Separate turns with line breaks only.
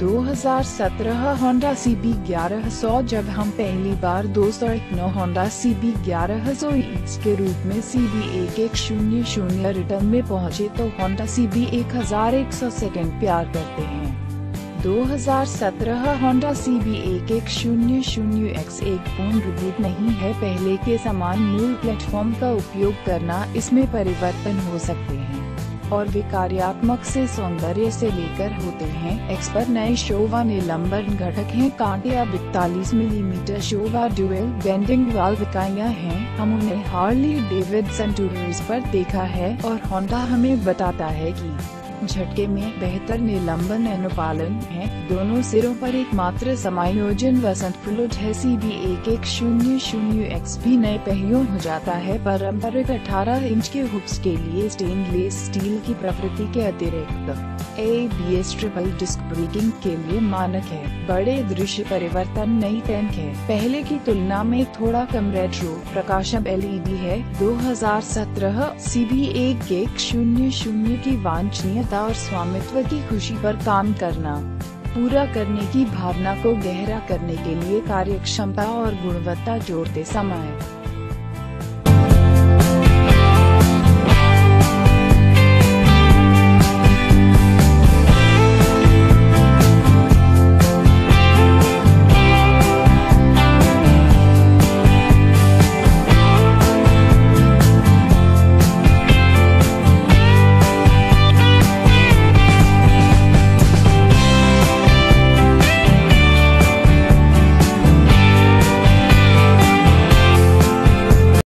2017 Honda C B ग्यारह जब हम पहली बार दो सौ नौ होंडा सी बी ग्यारह के रूप में सी बी एक एक शून्य शून्य रिटर्न में पहुँचे तो होंडा सी बी एक हज़ार एक सौ सेकेंड प्यार करते हैं। 2017 होंडा सी बी एक एक शून्य शून्य एक्स एक पूर्ण रिबूट नहीं है, पहले के समान मूल प्लेटफॉर्म का उपयोग करना इसमें परिवर्तन हो सकते हैं। और वे कार्यात्मक से सौंदर्य से लेकर होते हैं। एक्सपर्ट नए शोवा ने लंबर घटक हैं। कांटे अब इकतालीस millimetre Showa dual bending valve इकाइयाँ हैं। हम उन्हें हार्ली डेविडसन टूर्स पर देखा है और होंडा हमें बताता है कि झटके में बेहतर निलंबन अनुपालन है। दोनों सिरों पर एकमात्र समायोजन वसंत फ्लूड है। सी बी एक एक शून्य शून्य एक्स भी नए पहियों हो जाता है पारंपरिक 18 इंच के हुक्स के लिए स्टेनलेस स्टील की प्रकृति के अतिरिक्त। A B S triple disc braking के लिए मानक है। बड़े दृश्य परिवर्तन, नई टैंक है। पहले की तुलना में थोड़ा कम रेट्रो प्रकाशम एलईडी है। 2017 सी बी एक एक शून्य शून्य की वांछनीयता और स्वामित्व की खुशी पर काम करना, पूरा करने की भावना को गहरा करने के लिए कार्यक्षमता और गुणवत्ता जोड़ते समय।